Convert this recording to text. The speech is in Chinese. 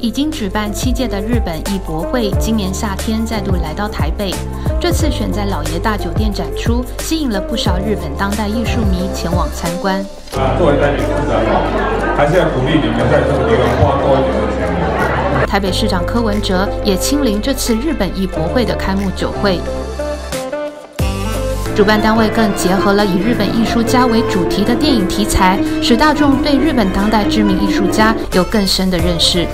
已经举办七届的日本艺博会，今年夏天再度来到台北。这次选在老爷大酒店展出，吸引了不少日本当代艺术迷前往参观。啊，作为台北市长，还是要鼓励你们在这个地方花多一点的钱。台北市长柯文哲也亲临这次日本艺博会的开幕酒会。主办单位更结合了以日本艺术家为主题的电影题材，使大众对日本当代知名艺术家有更深的认识。